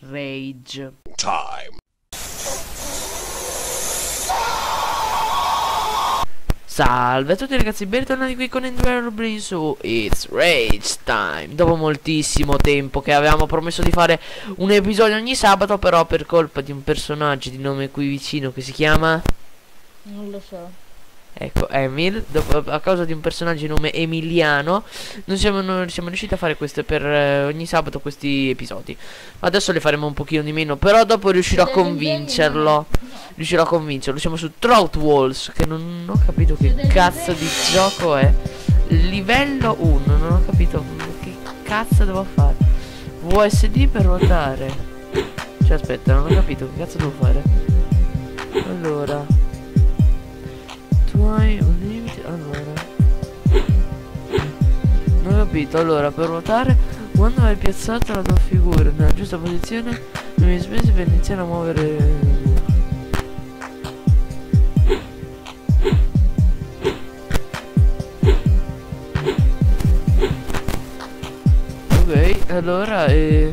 Rage. Time. Salve a tutti ragazzi, bentornati qui con Endurable su It's Rage Time Dopo moltissimo tempo che avevamo promesso di fare un episodio ogni sabato Però per colpa di un personaggio di nome qui vicino che si chiama Non lo so. Ecco, Emil, dopo, a causa di un personaggio di nome Emiliano, non siamo, non siamo riusciti a fare questo per eh, ogni sabato questi episodi. Adesso le faremo un pochino di meno, però dopo riuscirò a convincerlo. Riuscirò a convincerlo. Siamo su Trout Walls, che non ho capito che cazzo di gioco è. Livello 1, non ho capito che cazzo devo fare. VSD per ruotare. Cioè, aspetta, non ho capito che cazzo devo fare. Allora tuoi unlimited? Allora. Non ho capito. Allora per ruotare quando hai piazzato la tua figura nella giusta posizione non mi spesi per iniziare a muovere ok allora eh...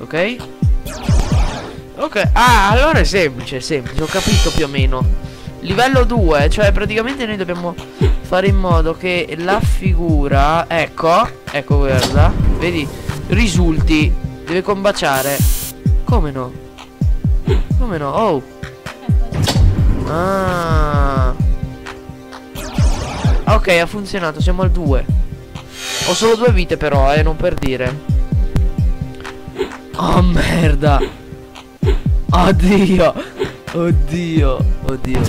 ok Ok, ah, allora è semplice, è semplice, ho capito più o meno. Livello 2, cioè praticamente noi dobbiamo fare in modo che la figura, ecco, ecco guarda, vedi, risulti, deve combaciare. Come no? Come no? Oh. Ah. Ok, ha funzionato, siamo al 2. Ho solo due vite però, eh, non per dire. Oh merda. Oddio. Oddio Oddio.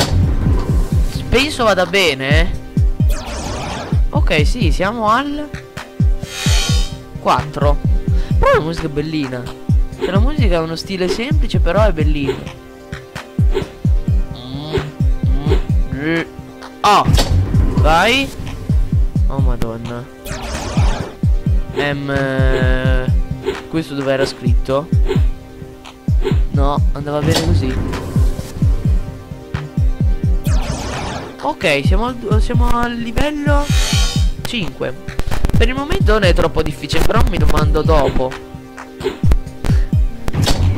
Penso vada bene Ok sì siamo al 4 Però la musica è bellina. Cioè la musica ha uno stile semplice però è bellino. Oh Vai. Oh madonna. Ehm Questo dove era scritto No, andava bene così. Ok, siamo al, siamo al livello 5. Per il momento non è troppo difficile, però mi domando dopo.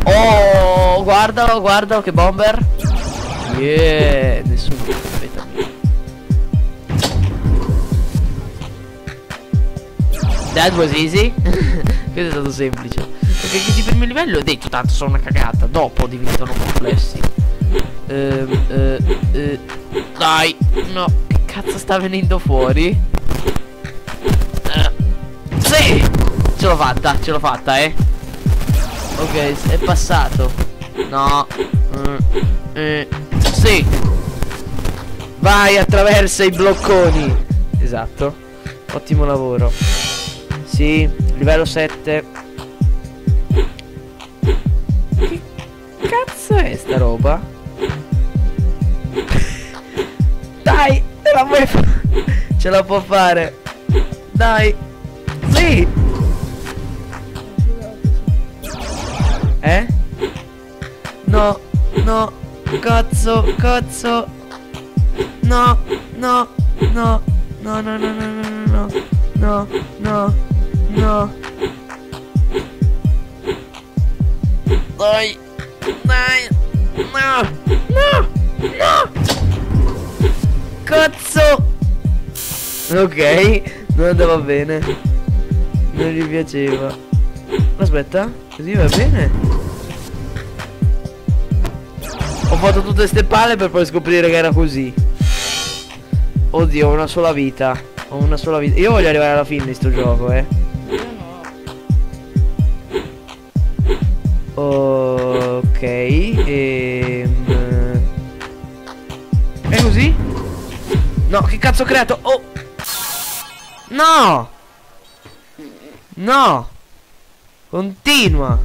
Oh, guardalo, guardalo che bomber. Yeah, nessuno. That was easy. Questo è stato semplice. Perché questi primi livelli ho detto tanto sono una cagata Dopo diventano complessi. Ehm, eh, eh, Dai No Che cazzo sta venendo fuori? Eh, Sì Ce l'ho fatta Ce l'ho fatta eh. Ok è passato. No mm, eh, Sì. Vai attraversa i blocconi. Esatto. Ottimo lavoro. Sì Livello 7 cazzo è sta roba? Dai, ce la puoi fare. Ce la può fare. Dai. Sì. Eh? No, no, cazzo, cazzo. No, no, no, no, no, no, no, no, no, no, no, no. Dai. Dai. No. No. No. Cazzo. Ok. Non andava bene. Non gli piaceva. Aspetta. Così va bene. Ho fatto tutte queste palle per poi scoprire che era così. Oddio, ho una sola vita. Ho una sola vita. Io voglio arrivare alla fine di sto gioco, eh. Cazzo ho creato? Oh! No! No! Continua!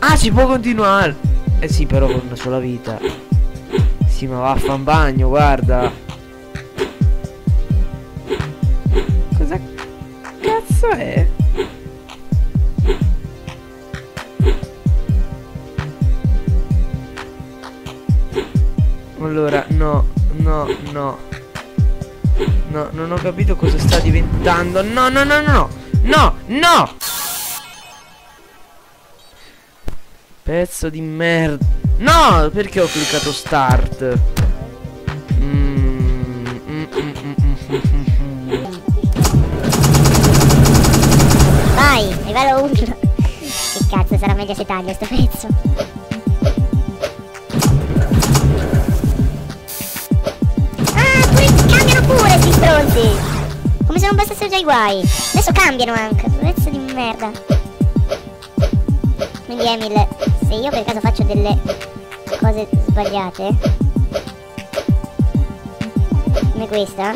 Ah, si può continuare! Eh sì, però con una sola vita. Sì, ma vaffan bagno, guarda! Cosa cazzo è? Allora, no, no, no. No, non ho capito cosa sta diventando. No, no, no, no. No, no. Pezzo di merda. No, perché ho cliccato start? Mm, mm, mm. Vai, livello 1. che cazzo sarà meglio se taglio sto pezzo. Se non bastassero già i guai. Adesso cambiano anche. Pezzo di merda. Quindi Emil, se io per caso faccio delle cose sbagliate. Come questa.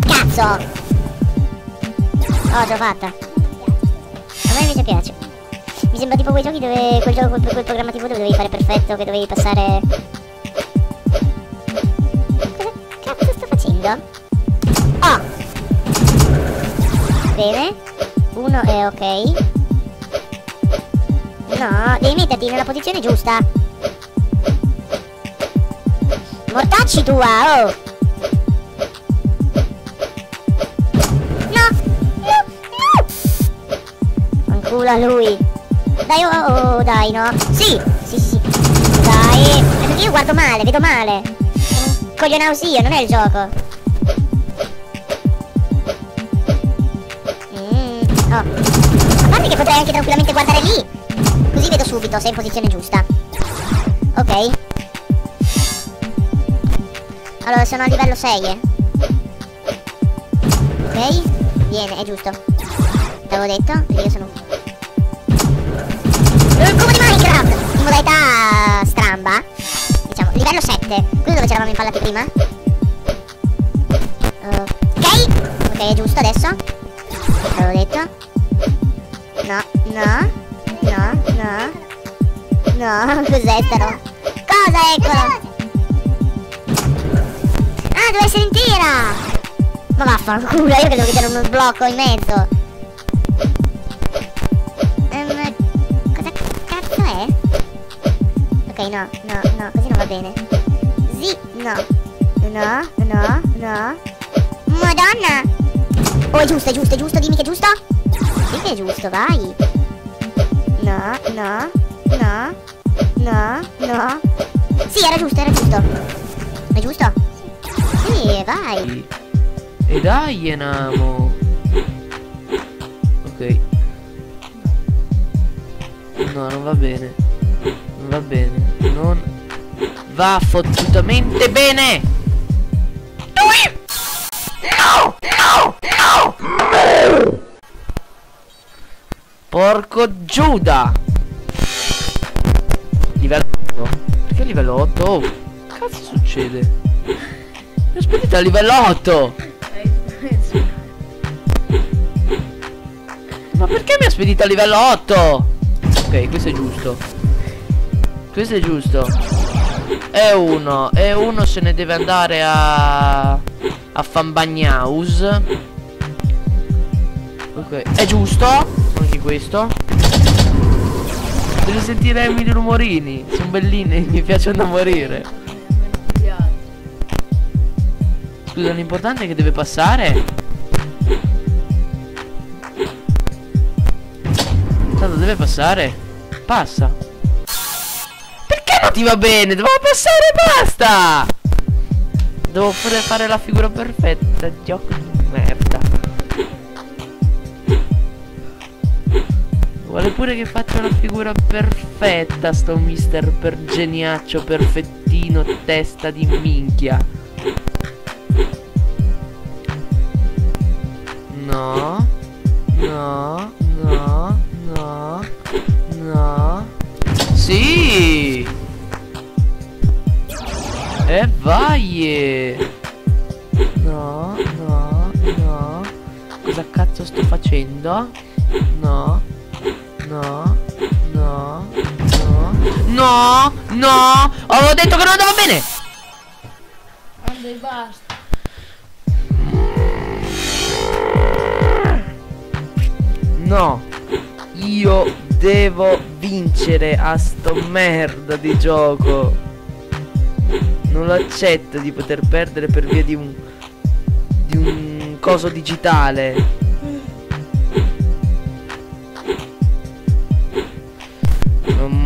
Cazzo! Oh, ce l'ho fatta. A me invece piace. Mi sembra tipo quei giochi dove. quel gioco, quel, quel programma tipo dove dovevi fare perfetto, che dovevi passare. Bene. Uno è ok. No, devi metterti nella posizione giusta. Mortacci tua, oh! No! A lui. Dai, oh, oh, dai, no? Sì, sì, sì. Dai. Perché io guardo male, vedo male. Coglionausi io, non è il gioco. Potrei anche tranquillamente guardare lì. Così vedo subito se è in posizione giusta. Ok. Allora, sono a livello 6, eh. Ok? Viene, è giusto. L'avevo detto, perché io sono... Il cubo di Minecraft! In modalità stramba. Diciamo, livello 7. Quello dove ci eravamo impallati prima. Ok. Ok, è giusto adesso. L'avevo detto. No, no. No, no. No, roba? Cosa, eccolo? Ah, deve essere intera! Ma vaffanculo, io credo che c'era uno blocco in mezzo. Ehm, cosa cazzo è? Ok, no, no, no, così non va bene. Sì, no. No, no, no. Madonna! Oh, è giusto, è giusto, è giusto, dimmi che è giusto? È giusto, vai. No, no, no, no, no. Sì, era giusto, era giusto. È giusto? Sì, vai. E dai, Enamo. Ok. No, non va bene. Non va bene. Non va fottutamente bene. Dove? Porco Giuda! Livello 8? Perché livello 8? Oh, cazzo succede? Mi aspettate a livello 8! Ma perché mi ha spedito a livello 8? Ok, questo è giusto. Questo è giusto. E uno, e uno se ne deve andare a a Fambagnaus. Ok, è giusto? Questo. Devi sentire miei rumorini. Sono bellini, mi piacciono da morire. Scusa, l'importante è che deve passare. Tanto deve passare. Passa. Perché non ti va bene? Doveva passare e basta. Devo pure fare la figura perfetta. Gioco Vuole pure che faccia la figura perfetta sto mister per geniaccio perfettino testa di minchia. No. No. No. No. No. Sì. E vai. No, no, no. Cosa cazzo sto facendo? No. No. No. No. No. No. Avevo detto che non andava bene. Andai, basta. No, io devo vincere a sto merda di gioco. Non lo accetto di poter perdere per via di un di un coso digitale.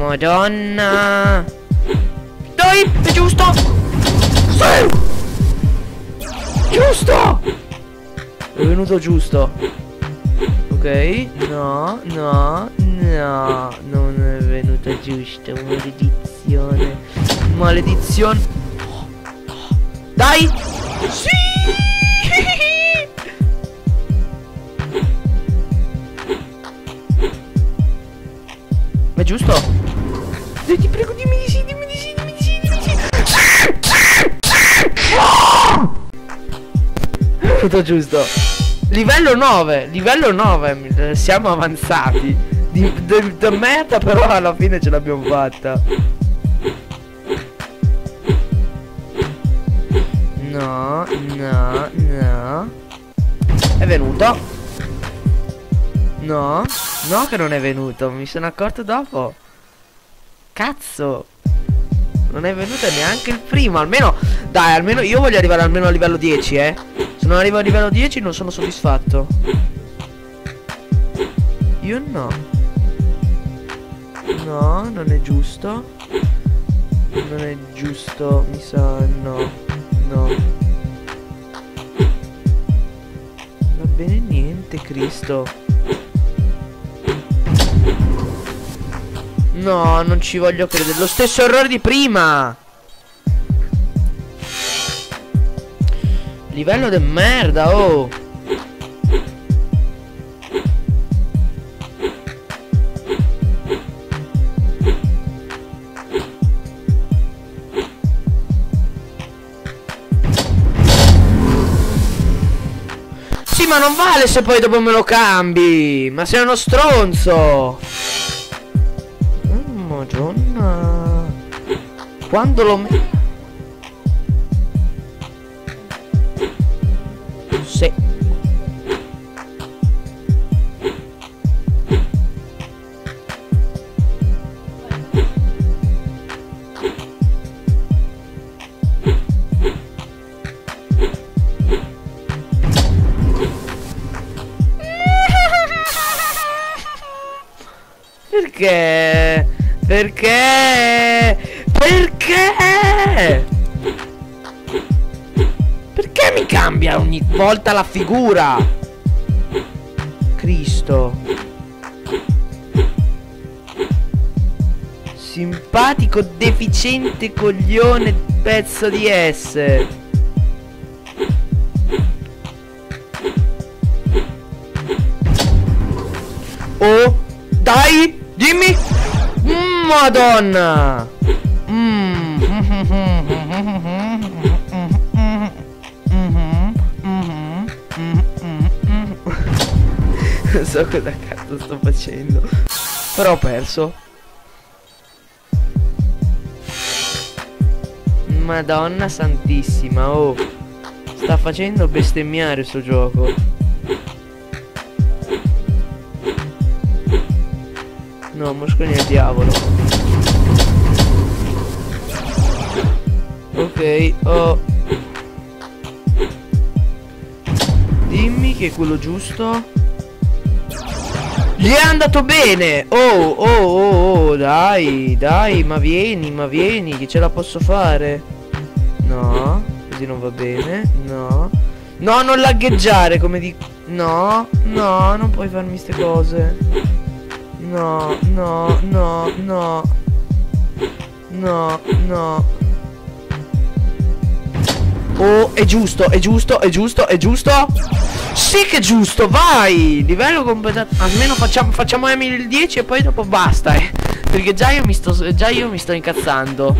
Madonna. Dai, è giusto. Sì. Giusto. È venuto giusto. Ok. No, no, no. Non è venuto giusto. Maledizione. Maledizione. Dai. Sì. Giusto? Dai, ti prego, dimmi di sì, dimmi di sì, dimmi di sì, dimmi di sì. Tutto giusto. Livello 9, livello 9, eh, siamo avanzati. Di, di, di merda, però alla fine ce l'abbiamo fatta. No, no, no. È venuto. No, no che non è venuto, mi sono accorto dopo. Cazzo. Non è venuto neanche il primo, almeno Dai, almeno io voglio arrivare almeno a livello 10, eh. Se non arrivo a livello 10 non sono soddisfatto. Io no. No, non è giusto. Non è giusto, mi sa, no No. Va bene niente, Cristo No, non ci voglio credere. Lo stesso errore di prima. Livello de merda, oh. Sì, ma non vale se poi dopo me lo cambi. Ma sei uno stronzo. Quando lo me... Sì. Perché? Perché? Perché? Perché mi cambia ogni volta la figura? Cristo. Simpatico deficiente coglione pezzo di S. Oh, dai, dimmi. Mm, Madonna. So cosa cazzo sto facendo. Però ho perso. Madonna santissima, oh. Sta facendo bestemmiare sto gioco. No, mosconi al diavolo. Ok, oh. Dimmi che è quello giusto. Gli è andato bene! Oh, oh, oh, oh, dai, dai, ma vieni, ma vieni, che ce la posso fare. No, così non va bene, no. No, non lagheggiare, come dico. No, no, non puoi farmi ste cose. No, no, no, no. No, no. Oh, è giusto, è giusto, è giusto, è giusto. Sì che è giusto, vai! Livello completato. Almeno facciamo, facciamo Emily il 10 e poi dopo basta, eh. Perché già io mi sto. Già io mi sto incazzando.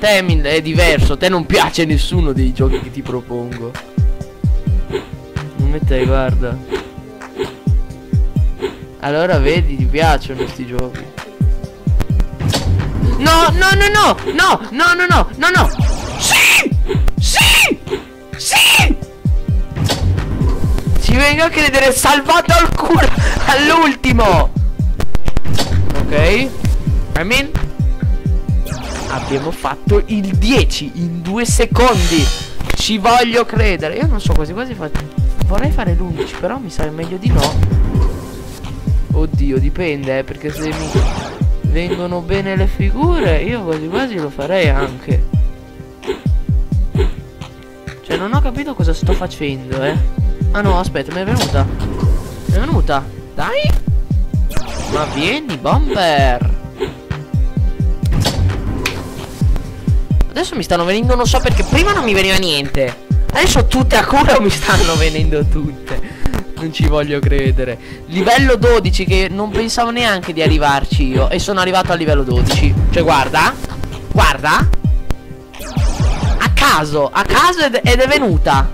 Te Emil è diverso, te non piace nessuno dei giochi che ti propongo. Non mette, guarda. Allora vedi, ti piacciono questi giochi. No, no, no, no, no, no, no, no, no, no. Sì! Sì! Sì! Ci vengo a credere, salvato al culo all'ultimo. Ok. Ah, Abbiamo fatto il 10 in due secondi. Ci voglio credere. Io non so quasi quasi fa... Vorrei fare l'11, però mi sa meglio di no. Oddio, dipende, eh, perché se mi vengono bene le figure, io quasi quasi lo farei anche. Cioè, non ho capito cosa sto facendo, eh. Ah no, aspetta, mi è venuta. Mi è venuta. Dai. Ma vieni, bomber. Adesso mi stanno venendo, non so perché prima non mi veniva niente. Adesso tutte a culo mi stanno venendo tutte. Non ci voglio credere. Livello 12 che non pensavo neanche di arrivarci io. E sono arrivato al livello 12. Cioè guarda. Guarda. A caso. A caso ed, ed è venuta.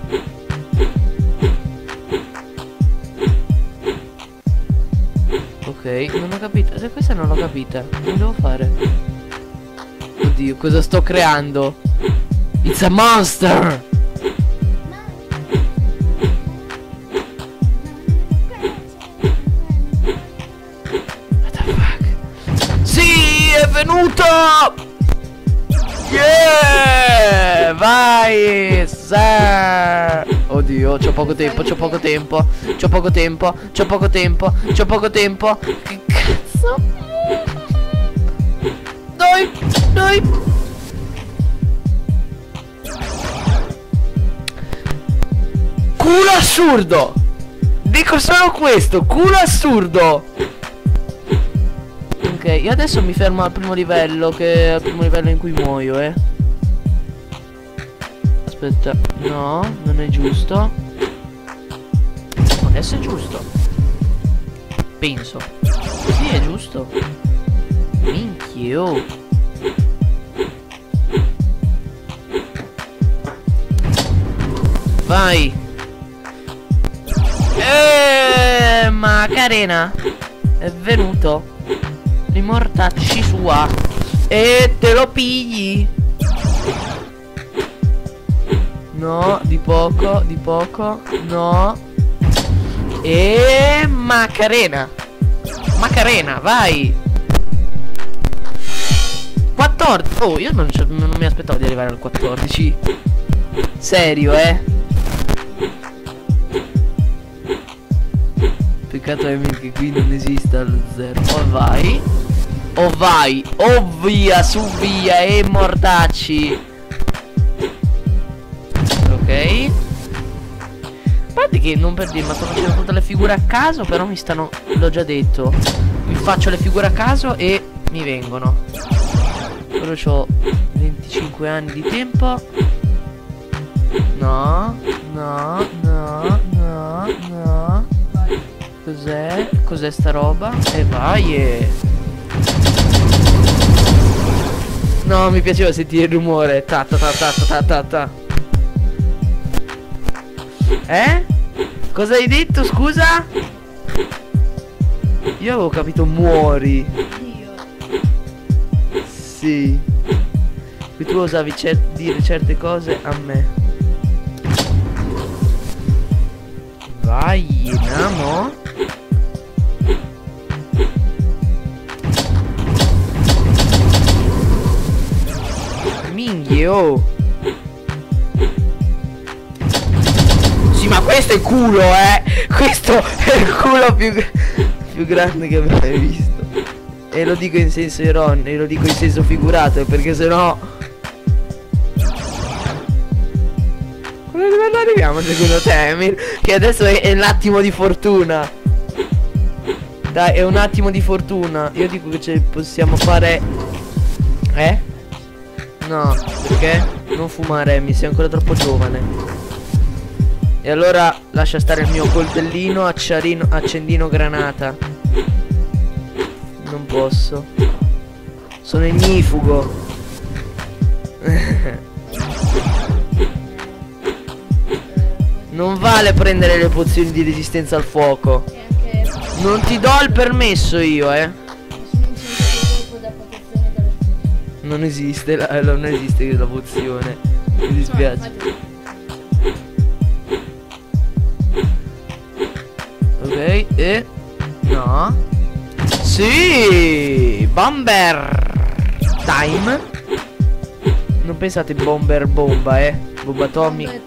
Ok, non ho capito. Se questa non l'ho capita. Che devo fare? Oddio, cosa sto creando? It's a monster! Venuto! Yeah! Vai! Sir! Oddio, c'ho poco tempo, c'ho poco tempo, c'ho poco tempo, c'ho poco tempo, c'ho poco tempo. Che cazzo? Dai, dai! Culo assurdo! Dico solo questo, culo assurdo! Ok, io adesso mi fermo al primo livello, che è il primo livello in cui muoio, eh. Aspetta, no, non è giusto. Adesso è giusto. Penso. Sì, è giusto. Minchio. Vai. Eh, ma carena. È venuto. Rimortacci sua. E te lo pigli. No, di poco, di poco. No. E Macarena. Macarena, vai. 14. Oh, io non, non mi aspettavo di arrivare al 14. Serio, eh. Peccato che qui non esista lo zero. O vai. O vai. O via, su via e mortacci. Ok. A che non per dire, ma sto facendo tutte le figure a caso, però mi stanno. L'ho già detto. Mi faccio le figure a caso e mi vengono. Ora ho 25 anni di tempo. No, no, no, no, no. Cos'è? Cos'è sta roba? E vai e... No, mi piaceva sentire il rumore. Ta ta ta ta ta ta ta. Eh? Cosa hai detto, scusa? Io avevo capito muori. Sì. Qui tu osavi cer- dire certe cose a me. Vai, Namo. Minghie, oh. Sì, ma questo è culo, eh. Questo è il culo più, più grande che abbia mai visto. E lo dico in senso ironico, lo dico in senso figurato, perché sennò... Come livello arriviamo secondo te, Emil? Che adesso è, è un attimo di fortuna. Dai, è un attimo di fortuna. Io dico che ce possiamo fare... Eh? No, perché? Non fumare, mi sei ancora troppo giovane. E allora lascia stare il mio coltellino, acciarino, accendino granata. Non posso. Sono ignifugo. non vale prendere le pozioni di resistenza al fuoco. Non ti do il permesso io, eh. Non esiste, la, non esiste la pozione. Mi dispiace. Ok, e... No. Sì! Bomber! Time. Non pensate bomber bomba, eh? Bomba atomica.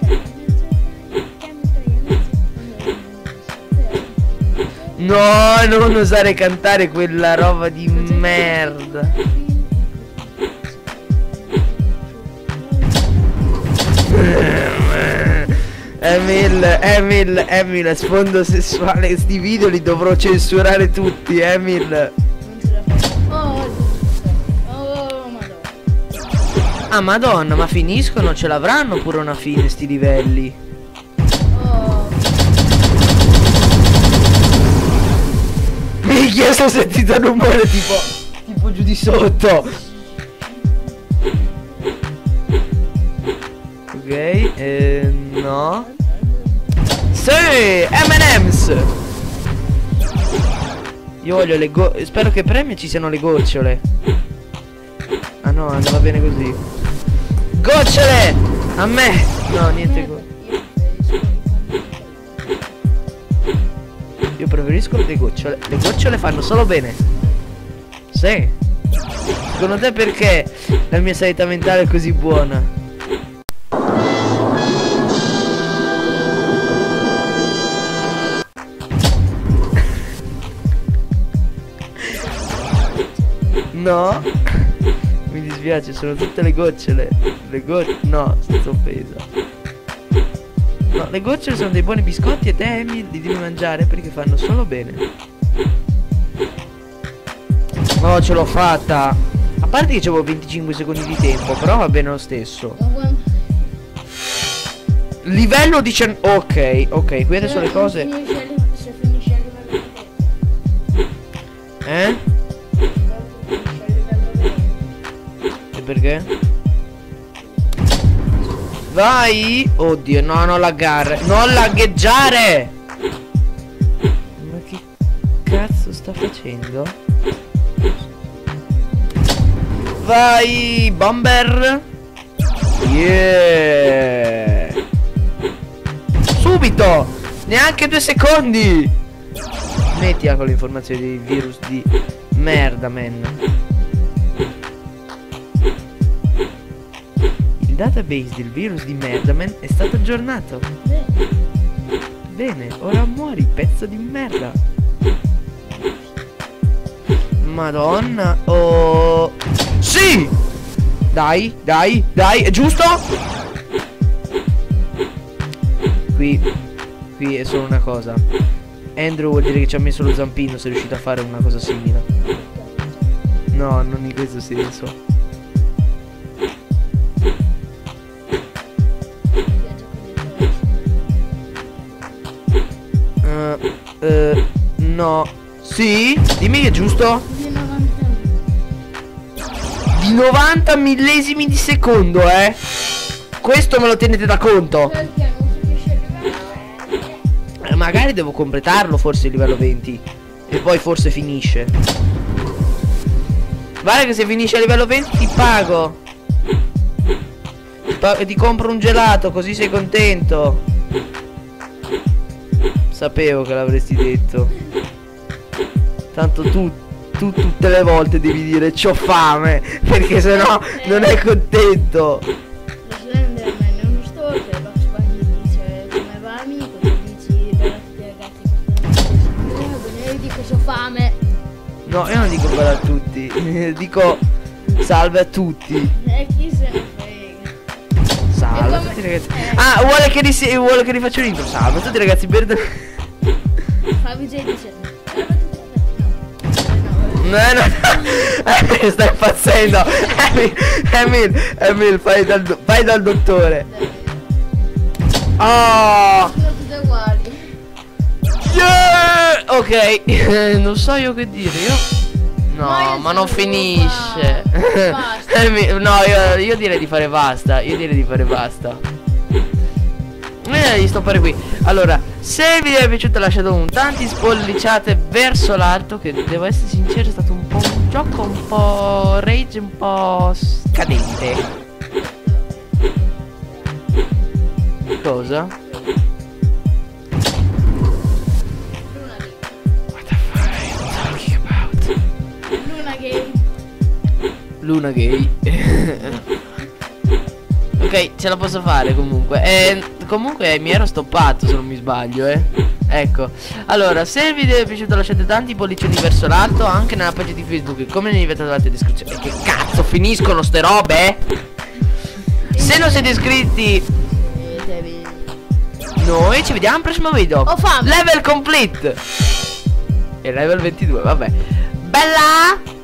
No, non osare cantare quella roba di merda. Emil, Emil, Emil, sfondo sessuale, sti video li dovrò censurare tutti, Emil. Non ce la fai. Oh. Oh, madonna. Ah, madonna, ma finiscono? Ce l'avranno pure una fine sti livelli. Oh, Minchia, sto sentito un rumore tipo, tipo giù di sotto. Ok, eh, no. Sì, M&M's. Io voglio le go... Spero che premi ci siano le gocciole. Ah no, andava bene così. Gocciole! A me! No, niente go... Io preferisco le gocciole. Le gocciole fanno solo bene. Sì. Secondo te perché la mia sanità mentale è così buona? No. Mi dispiace, sono tutte le gocciole. Le gocciole. No, senza offesa. No, le gocciole sono dei buoni biscotti e te Emil li devi mangiare perché fanno solo bene. Oh, ce l'ho fatta. A parte che c'avevo 25 secondi di tempo, però va bene lo stesso. Livello 19. Ok, ok, queste sono le se cose. finisce il- Se finisce il livello 20, Eh? Perché? Vai! Oddio, no, non laggare. Non lagheggiare! Ma che cazzo sta facendo? Vai! Bomber! Yeah! Subito! Neanche due secondi! Mettila con le informazioni dei virus di merda, man. Database del virus di Merdaman è stato aggiornato. Bene, ora muori, pezzo di merda. Madonna. Oh. Sì! Dai, dai, dai, è giusto? Qui, qui è solo una cosa. Andrew vuol dire che ci ha messo lo zampino se è riuscito a fare una cosa simile. No, non in questo senso. Eh, no. Sì? Dimmi che è giusto? Di 90 Di 90 millesimi di secondo, eh? Questo me lo tenete da conto. Perché non finisce il livello 20? Eh, magari devo completarlo forse il livello 20. E poi forse finisce. Guarda che se finisce a livello 20 ti pago. Ti, pa- ti compro un gelato così sei contento. Sapevo che l'avresti detto. Tanto tu, tu tutte le volte devi dire c'ho fame. Perché sennò non è contento. No, io non dico bella a tutti. dico salve a tutti. Salve a tutti ragazzi. Ah, vuole che, vuole che rifaccia l'intro. Salve a tutti ragazzi. Per... J dice. No. No, no. Stai impazzendo. Emil, Emil, fai dal, vai dal dottore. Oh, Sono tutte uguali. yeah! Ok, non so io che dire. Io. No, Ma non finisce. no, io, io direi di fare basta. Io direi di fare basta. Eh, gli sto pare qui. Allora, se il video vi è piaciuto lasciate un tanti spolliciate verso l'alto. Che devo essere sincero, è stato un po' un gioco un po' rage, un po' scadente. Cosa? Luna Game. What the fuck are you talking about? Luna gay. Ok, ce la posso fare comunque. E comunque mi ero stoppato se non mi sbaglio, eh. Ecco. Allora, se il video vi è piaciuto lasciate tanti pollicioni verso l'alto anche nella pagina di Facebook, come nei trovate in descrizione. Che cazzo finiscono ste robe? eh? Se non siete iscritti, noi ci vediamo al prossimo video. Ho fame. Level complete. E level 22, vabbè. Bella!